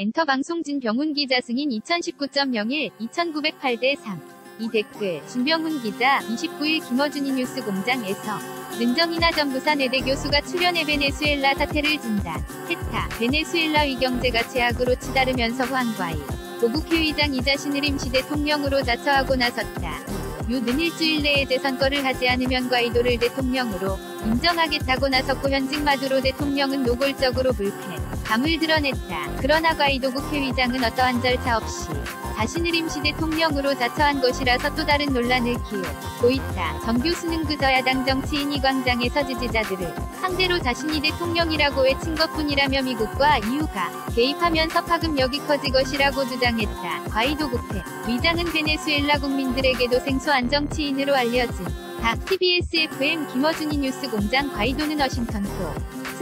엔터 방송 진병훈 기자 승인 2019.01 2908대 3. 이 댓글 진병훈 기자 29일 김어준의 뉴스 공장에서 능정이나 전 부산외대 교수가 출연해 베네수엘라 사태를 진단. 했다. 베네수엘라 위 경제가 최악으로 치달으면서 후안 과이도 국회의장이 자신을 임시 대통령으로 자처하고 나섰다. EU는 일주일 내에 재선거를 하지 않으면 과이도를 대통령으로 인정하겠다고 나섰고 현직 마두로 대통령은 노골적으로 불쾌감을 드러냈다. 그러나 과이도 국회의장은 어떠한 절차 없이 자신을 임시 대통령으로 자처한 것이라서 또 다른 논란을 키우고 있다. 정 교수는 그저 야당 정치인 이 광장에서 지지자들을 상대로 자신이 대통령이라고 외친 것뿐이라며 미국과 EU가 개입하면서 파급력이 커질 것이라고 주장했다. 과이도 국회 의장은 베네수엘라 국민들에게도 생소한 정치인으로 알려진 닭 TBS FM 김어준이 뉴스 공장 과이도는 워싱턴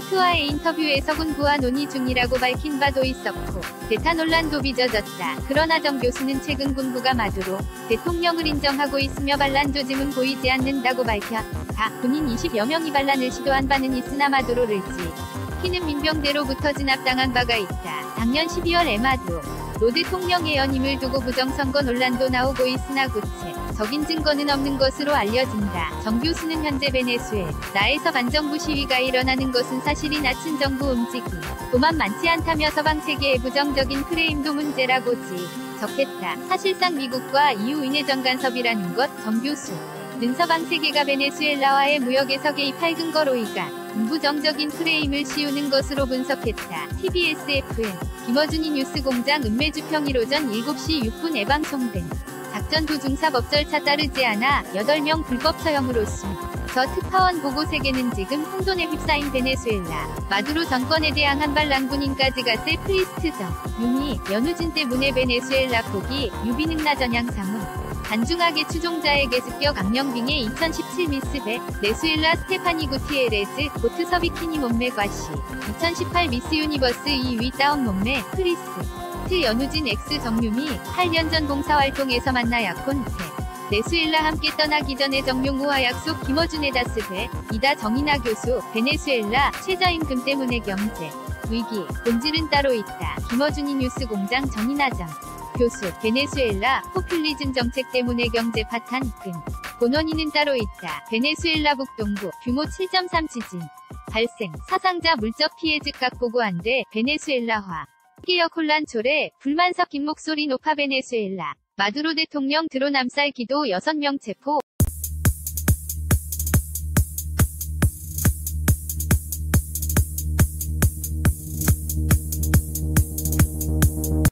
포스트와의 인터뷰에서 군부와 논의 중이라고 밝힌 바도 있었고 대타 논란도 빚어졌다. 그러나 정 교수는 최근 군부가 마두로 대통령을 인정하고 있으며 반란 조짐은 보이지 않는다고 밝혀 다 군인 20여 명이 반란을 시도한 바는 있으나 마두로를 지키는 민병대로부터 진압당한 바가 있다. 작년 12월 에마두 로 대통령의 연임을 두고 부정선거 논란도 나오고 있으나 구체적인 증거는 없는 것으로 알려진다. 정 교수는 현재 베네수엘라에서 반정부 시위가 일어나는 것은 사실이 낮춘 정부 움직임 도만 많지 않다며 서방 세계의 부정적인 프레임도 문제라고 지 적했다. 사실상 미국과 EU 인해전 간섭이라는 것 정 교수. 는 서방 세계가 베네수엘라와의 무역에서 개입할 근거로 이간 부정적인 프레임을 씌우는 것으로 분석했다. TBS FM 김어준이 뉴스공장 은매주평 1오전 7시 6분 예방송된 작전 도중 사 법 절차 따르지 않아 8명 불법 처형으로 숨. 저 특파원 보고 세계는 지금 혼돈에 휩싸인 베네수엘라 마두로 정권에 대한 한발랑 군인까지 가세 프리스트정 유미 연우진 때문에 베네수엘라 포기 유비능나 전향 상훈 단중하게 추종자에게 습격 악령빙의 2017 미스 베 네수엘라 스테파니 구티에레즈 고트 서 비키니 몸매 과시 2018 미스 유니버스 2위 다운 몸매 크리스 트 연우진 X 정유미 8년 전 봉사활동에서 만나 약혼태 네수엘라 함께 떠나기 전에 정용우와 약속 김어준의 다스뵈이다 정인아 교수 베네수엘라 최저임금 때문에 경제 위기 본질은 따로 있다. 김어준의 뉴스공장 정인아정 교수 베네수엘라 포퓰리즘 정책 때문에 경제 파탄 근본 원인은 따로 있다. 베네수엘라 북동부 규모 7.3 지진 발생. 사상자 물적 피해 즉각 보고 안돼 베네수엘라 화폐개혁 혼란 초래 불만 섞인 목소리 높아 베네수엘라. 마두로 대통령 드론 암살 기도 6명 체포